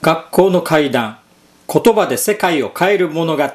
学校の階段、言葉で世界を変える物語っ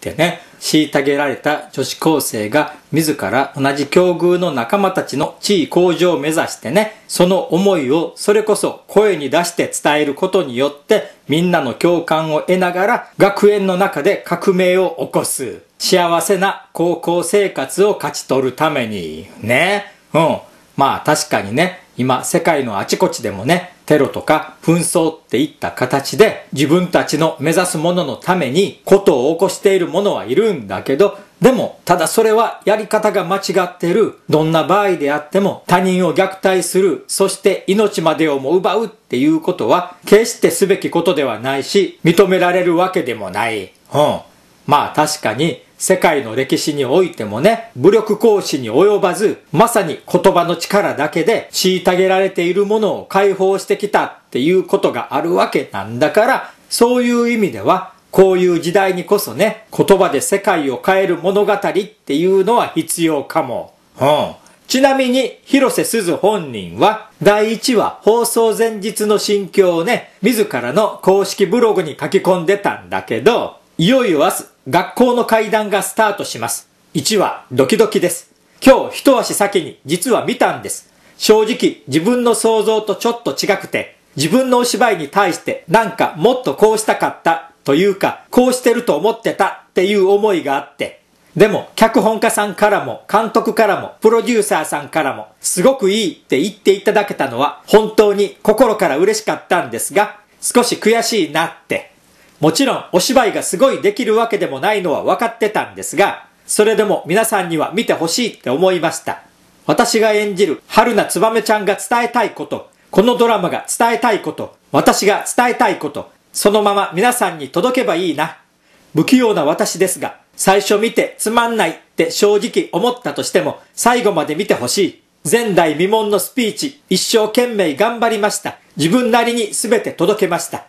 てね、虐げられた女子高生が自ら同じ境遇の仲間たちの地位向上を目指してね、その思いをそれこそ声に出して伝えることによってみんなの共感を得ながら学園の中で革命を起こす。幸せな高校生活を勝ち取るために。ね。うん。まあ確かにね、今世界のあちこちでもね、テロとか紛争っていった形で自分たちの目指すもののためにことを起こしている者はいるんだけど、でも、ただそれはやり方が間違ってる。どんな場合であっても他人を虐待する。そして命までをも奪うっていうことは決してすべきことではないし、認められるわけでもない。うん。まあ確かに世界の歴史においてもね、武力行使に及ばず、まさに言葉の力だけで虐げられているものを解放してきたっていうことがあるわけなんだから、そういう意味では、こういう時代にこそね、言葉で世界を変える物語っていうのは必要かも。うん。ちなみに、広瀬すず本人は、第1話放送前日の心境をね、自らの公式ブログに書き込んでたんだけど、いよいよ明日、学校の階段がスタートします。1話、ドキドキです。今日一足先に実は見たんです。正直自分の想像とちょっと違くて、自分のお芝居に対してなんかもっとこうしたかったというか、こうしてると思ってたっていう思いがあって、でも、脚本家さんからも、監督からも、プロデューサーさんからも、すごくいいって言っていただけたのは、本当に心から嬉しかったんですが、少し悔しいなってもちろんお芝居がすごいできるわけでもないのは分かってたんですが、それでも皆さんには見てほしいって思いました。私が演じる春菜つばめちゃんが伝えたいこと、このドラマが伝えたいこと、私が伝えたいこと、そのまま皆さんに届けばいいな。不器用な私ですが、最初見てつまんないって正直思ったとしても、最後まで見てほしい。前代未聞のスピーチ、一生懸命頑張りました。自分なりに全て届けました。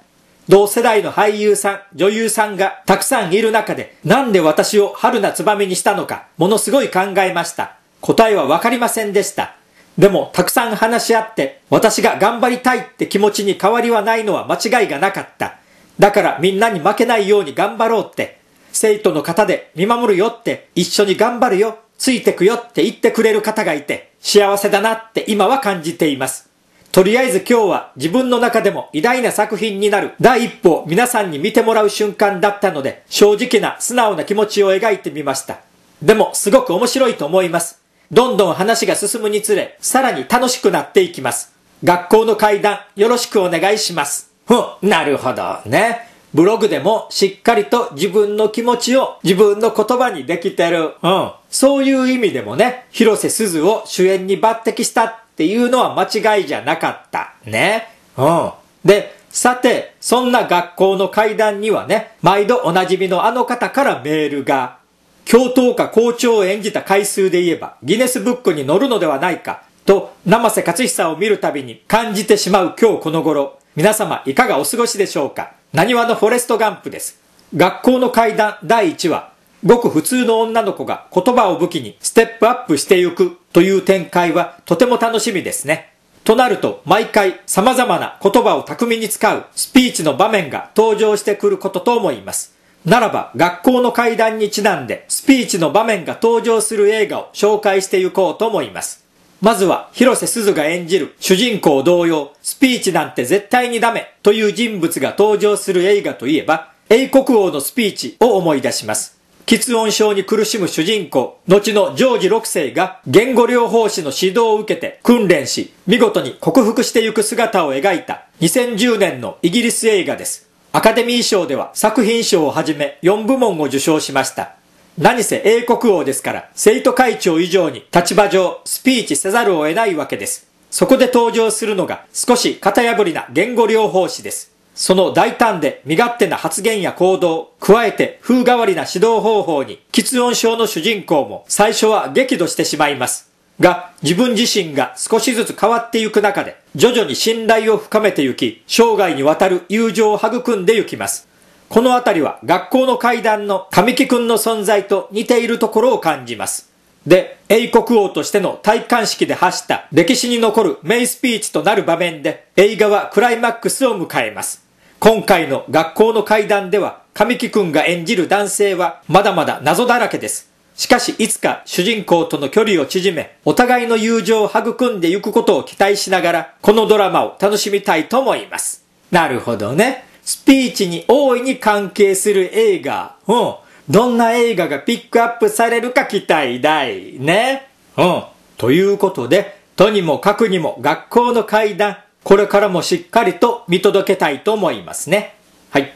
同世代の俳優さん、女優さんがたくさんいる中で、なんで私を春菜つばめにしたのか、ものすごい考えました。答えはわかりませんでした。でも、たくさん話し合って、私が頑張りたいって気持ちに変わりはないのは間違いがなかった。だからみんなに負けないように頑張ろうって、生徒の方で見守るよって、一緒に頑張るよ、ついてくよって言ってくれる方がいて、幸せだなって今は感じています。とりあえず今日は自分の中でも偉大な作品になる第一歩を皆さんに見てもらう瞬間だったので正直な素直な気持ちを描いてみました。でもすごく面白いと思います。どんどん話が進むにつれさらに楽しくなっていきます。学校の階段よろしくお願いします。ふん、なるほどね。ブログでもしっかりと自分の気持ちを自分の言葉にできてる。うん。そういう意味でもね、広瀬すずを主演に抜擢したっていうのは間違いじゃなかった。ね。うん。で、さて、そんな学校の階段にはね、毎度おなじみのあの方からメールが、教頭か校長を演じた回数で言えば、ギネスブックに載るのではないか、と、生瀬勝久を見るたびに感じてしまう今日この頃、皆様いかがお過ごしでしょうか？何話のフォレストガンプです。学校の階段第1話、ごく普通の女の子が言葉を武器にステップアップしていくという展開はとても楽しみですね。となると毎回様々な言葉を巧みに使うスピーチの場面が登場してくることと思います。ならば学校の階段にちなんでスピーチの場面が登場する映画を紹介していこうと思います。まずは広瀬すずが演じる主人公同様スピーチなんて絶対にダメという人物が登場する映画といえば英国王のスピーチを思い出します。喫音症に苦しむ主人公、後のジョージ6世が言語療法士の指導を受けて訓練し、見事に克服していく姿を描いた2010年のイギリス映画です。アカデミー賞では作品賞をはじめ4部門を受賞しました。何せ英国王ですから、生徒会長以上に立場上スピーチせざるを得ないわけです。そこで登場するのが少し型破りな言語療法士です。その大胆で身勝手な発言や行動、加えて風変わりな指導方法に、喫音症の主人公も最初は激怒してしまいます。が、自分自身が少しずつ変わっていく中で、徐々に信頼を深めていき、生涯にわたる友情を育んでいきます。このあたりは学校の階段の神木くんの存在と似ているところを感じます。で、英国王としての戴冠式で発した歴史に残る名スピーチとなる場面で映画はクライマックスを迎えます。今回の学校の階段では、神木くんが演じる男性はまだまだ謎だらけです。しかしいつか主人公との距離を縮め、お互いの友情を育んでいくことを期待しながら、このドラマを楽しみたいと思います。なるほどね。スピーチに大いに関係する映画。うん。どんな映画がピックアップされるか期待大。ね。うん。ということで、とにもかくにも学校の階段、これからもしっかりと見届けたいと思いますね。はい。